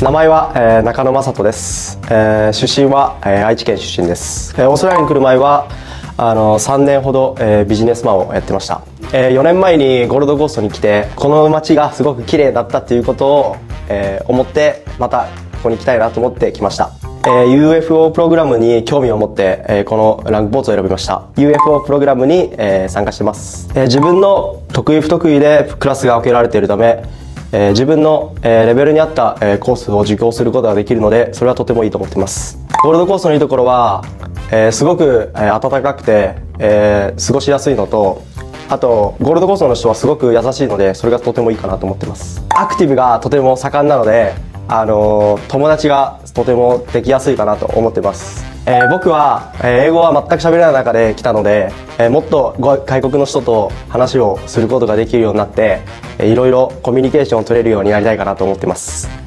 名前は、えー、中野正人です、えー、出身は、えー、愛知県出身です、えー、オーストラリアに来る前はあの3年ほど、えー、ビジネスマンをやってました、えー、4年前にゴールドコーストに来てこの街がすごく綺麗だったっていうことを、えー、思ってまたここに来たいなと思って来ました。えー、UFO プログラムに興味を持って、えー、このランクボーツを選びました。UFO プログラムに、えー、参加してます、えー、自分の得意不得意でクラスが分けられているためえー、自分の、えー、レベルに合った、えー、コースを受講することができるのでそれはとてもいいと思ってます。ゴールドコースのいいところは、え、すごく、えー、暖かくて、え、過ごしやすいのとあとゴールドコースの人はすごく優しいのでそれがとてもいいかなと思ってます。アクティブがとても盛んなのであの友達がとてもできやすいかなと思ってます。えー、僕は、え、英語は全く喋れない中で来たので、えー、もっと外国の人と話をすることができるようになって、え、いろいろコミュニケーションを取れるようになりたいかなと思ってます。